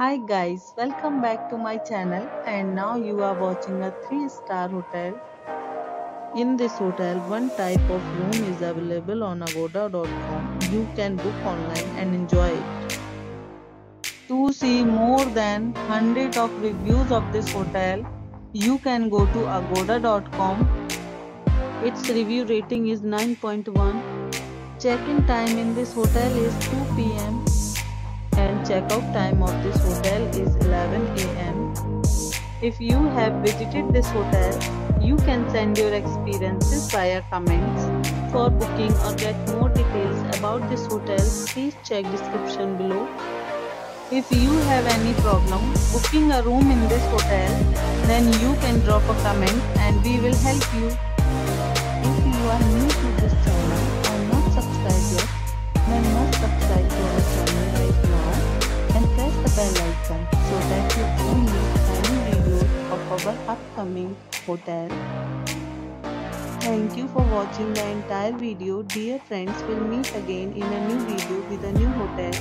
Hi guys, welcome back to my channel and now you are watching a 3 star hotel. In this hotel, one type of room is available on agoda.com. You can book online and enjoy it. To see more than 100 of reviews of this hotel, you can go to agoda.com. Its review rating is 9.1. Check-in time in this hotel is 2 pm checkout time of this hotel is 11 am. If you have visited this hotel, you can send your experiences via comments. For booking or get more details about this hotel, please check description below. If you have any problem booking a room in this hotel, then you can drop a comment and we will help you. Bell icon so that you don't miss any videos of our upcoming hotel. Thank you for watching the entire video. Dear friends, we'll meet again in a new video with a new hotel.